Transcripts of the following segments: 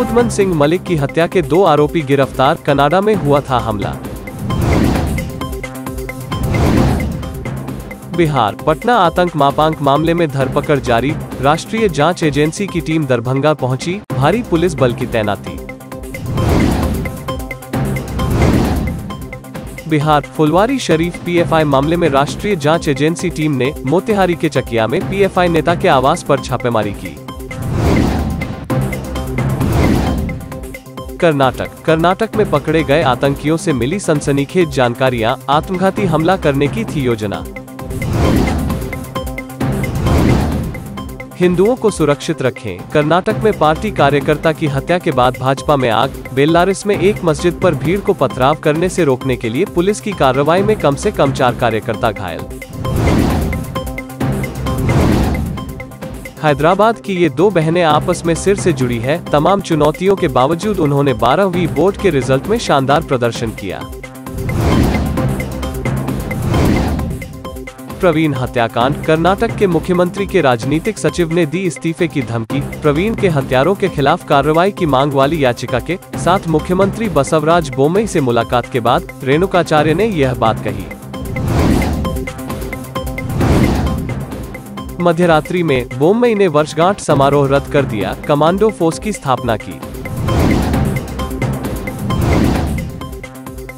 शुभमन सिंह मलिक की हत्या के दो आरोपी गिरफ़्तार कनाडा में हुआ था हमला। बिहार, पटना आतंक मापांक मामले में धरपकड़ जारी, राष्ट्रीय जाँच एजेंसी की टीम दरभंगा पहुँची, भारी पुलिस बल की तैनाती। बिहार, फुलवारी शरीफ पीएफआई मामले में राष्ट्रीय जाँच एजेंसी टीम ने मोतिहारी के चकिया में पीएफआई नेता के आवास पर छापेमारी की। कर्नाटक। कर्नाटक में पकड़े गए आतंकियों से मिली सनसनीखेज जानकारियाँ, आत्मघाती हमला करने की थी योजना। हिंदुओं को सुरक्षित रखें। कर्नाटक में पार्टी कार्यकर्ता की हत्या के बाद भाजपा में आग बेल्लारिस में एक मस्जिद पर भीड़ को पथराव करने से रोकने के लिए पुलिस की कार्रवाई में कम से कम चार कार्यकर्ता घायल। हैदराबाद की ये दो बहनें आपस में सिर से जुड़ी है। तमाम चुनौतियों के बावजूद उन्होंने बारहवीं बोर्ड के रिज़ल्ट में शानदार प्रदर्शन किया। प्रवीण हत्याकांड। कर्नाटक के मुख्यमंत्री के राजनीतिक सचिव ने दी इस्तीफे की धमकी। प्रवीण के हत्यारों के खिलाफ कार्रवाई की मांग वाली याचिका के साथ मुख्यमंत्री बसवराज बोमई से मुलाकात के बाद रेणुकाचार्य ने यह बात कही। मध्यरात्रि में बोम्बई ने वर्षगांठ समारोह रद्द कर दिया कमांडो फोर्स की स्थापना की।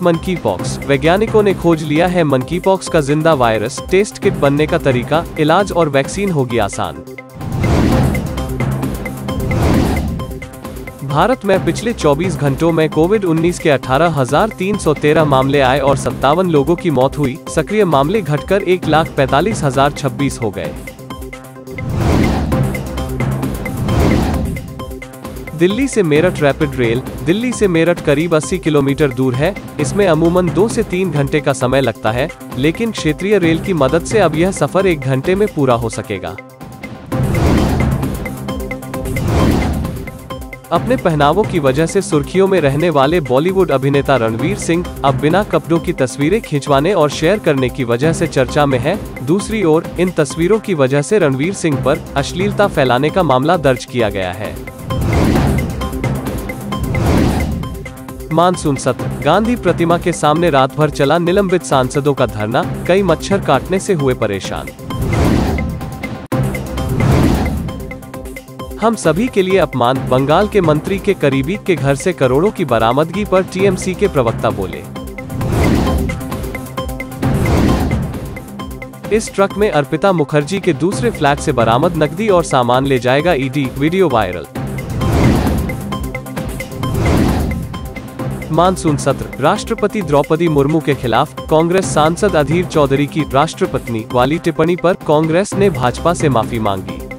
मनकी पॉक्स वैज्ञानिकों ने खोज लिया है मनकी पॉक्स का ज़िंदा वायरस टेस्ट किट बनने का तरीका इलाज और वैक्सीन होगी आसान। भारत में पिछले 24 घंटों में कोविड 19 के 18,313 मामले आए और सत्तावन लोगों की मौत हुई सक्रिय मामले घटकर एक लाख पैतालीस हज़ार छब्बीस हो गए। दिल्ली से मेरठ रैपिड रेल दिल्ली से मेरठ करीब 80 किलोमीटर दूर है। इसमें अमूमन दो से तीन घंटे का समय लगता है, लेकिन क्षेत्रीय रेल की मदद से अब यह सफ़र एक घंटे में पूरा हो सकेगा। अपने पहनावों की वजह से सुर्खियों में रहने वाले बॉलीवुड अभिनेता रणवीर सिंह अब बिना कपड़ों की तस्वीरें खिंचवाने और शेयर करने की वजह से चर्चा में है। दूसरी ओर, इन तस्वीरों की वजह से रणवीर सिंह पर अश्लीलता फैलाने का मामला दर्ज किया गया है। मानसून सत्र। गांधी प्रतिमा के सामने रात भर चला निलंबित सांसदों का धरना, कई मच्छर काटने से हुए परेशान। हम सभी के लिए अपमान, बंगाल के मंत्री के करीबी के घर से करोड़ों की बरामदगी पर टीएमसी के प्रवक्ता बोले। इस ट्रक में अर्पिता मुखर्जी के दूसरे फ्लैट से बरामद नकदी और सामान ले जाएगा ईडी, वीडियो वायरल। मानसून सत्र। राष्ट्रपति द्रौपदी मुर्मू के खिलाफ कांग्रेस सांसद अधीर चौधरी की राष्ट्रपति वाली टिप्पणी पर कांग्रेस ने भाजपा से माफ़ी मांगी।